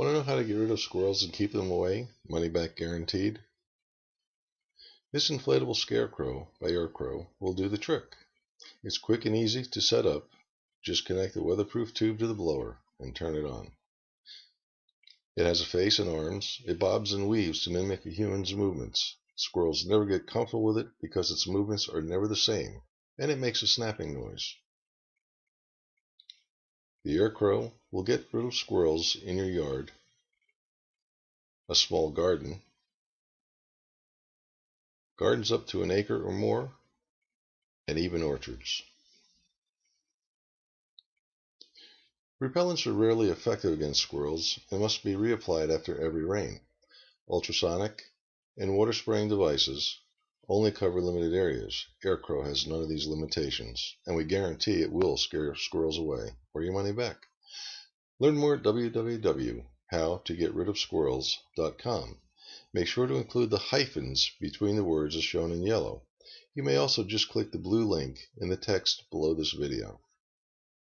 Want to know how to get rid of squirrels and keep them away? Money back guaranteed? This inflatable scarecrow by Aircrow will do the trick. It's quick and easy to set up. Just connect the weatherproof tube to the blower and turn it on. It has a face and arms. It bobs and weaves to mimic a human's movements. Squirrels never get comfortable with it because its movements are never the same, and it makes a snapping noise. The Aircrow will get rid of squirrels in your yard, a small garden, gardens up to an acre or more, and even orchards. Repellents are rarely effective against squirrels and must be reapplied after every rain. Ultrasonic and water spraying devices only cover limited areas. Aircrow has none of these limitations, and we guarantee it will scare squirrels away or your money back. Learn more at www.howtogetridofsquirrels.com. Make sure to include the hyphens between the words as shown in yellow. You may also just click the blue link in the text below this video.